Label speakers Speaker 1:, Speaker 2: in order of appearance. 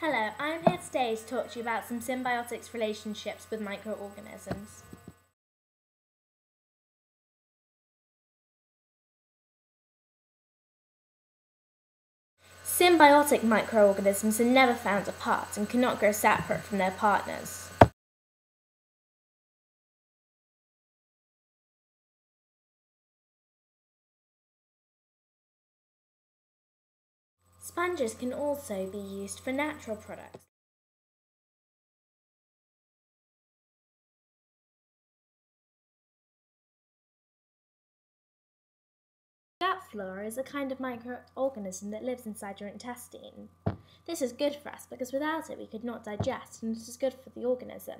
Speaker 1: Hello, I'm here today to talk to you about some symbiotics relationships with microorganisms. Symbiotic microorganisms are never found apart and cannot grow separate from their partners. Sponges can also be used for natural products. Gut flora is a kind of microorganism that lives inside your intestine. This is good for us because without it we could not digest and it is good for the organism.